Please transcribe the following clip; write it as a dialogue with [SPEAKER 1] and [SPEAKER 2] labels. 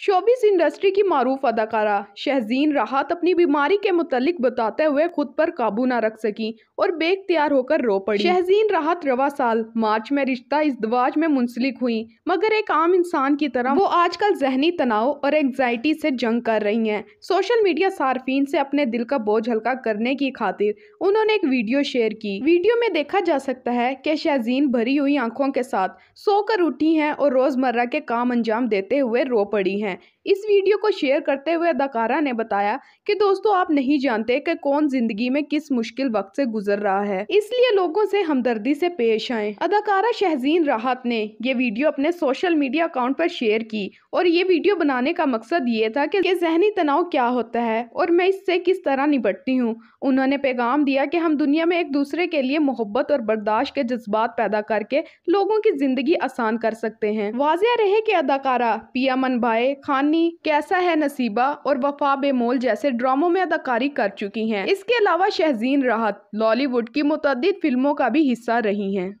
[SPEAKER 1] Showbiz industry की मारूफ अदाकारा शहजीन राहत अपनी बीमारी के मुतलिक बताते हुए खुद पर काबू न रख सकी और बेख्तियार होकर रो पड़ी। शहजीन राहत रवा साल मार्च में रिश्ता इस दवाज में मुंसलिक हुई, मगर एक आम इंसान की तरह वो आजकल जहनी तनाव और एग्जाइटी से जंग कर रही हैं। सोशल मीडिया सार्फिन से अपने दिल का बोझ हल्का करने की खातिर उन्होंने एक वीडियो शेयर की। वीडियो में देखा जा सकता है कि शहजीन भरी हुई आँखों के साथ सोकर उठी है और रोज़मर्रा के काम अंजाम देते हुए रो पड़ी हैं। हैं। इस वीडियो को शेयर करते हुए अदाकारा ने बताया कि, दोस्तों, आप नहीं जानते कि कौन ज़िंदगी में किस मुश्किल वक्त से गुजर रहा है। इसलिए लोगों से हमदर्दी से पेश आए। अदाकारा शहजीन राहत ने ये वीडियो अपने सोशल मीडिया अकाउंट पर शेयर की और ये वीडियो बनाने का मकसद ये था कि जहनी तनाव क्या होता है और मैं इससे किस तरह निपटती हूँ? उन्होंने पैगाम दिया कि, हम दुनिया में एक दूसरे के लिए मोहब्बत और बर्दाश्त के जज्बात पैदा करके लोगों की ज़िंदगी आसान कर सकते हैं। वाजिया रहे कि अदाकारा पिया मन भाई खानी, कैसा है नसीबा और वफा बेमोल जैसे ड्रामों में अदाकारी कर चुकी हैं। इसके अलावा शहजीन राहत, लॉलीवुड की मुतद फ़िल्मों का भी हिस्सा रही हैं।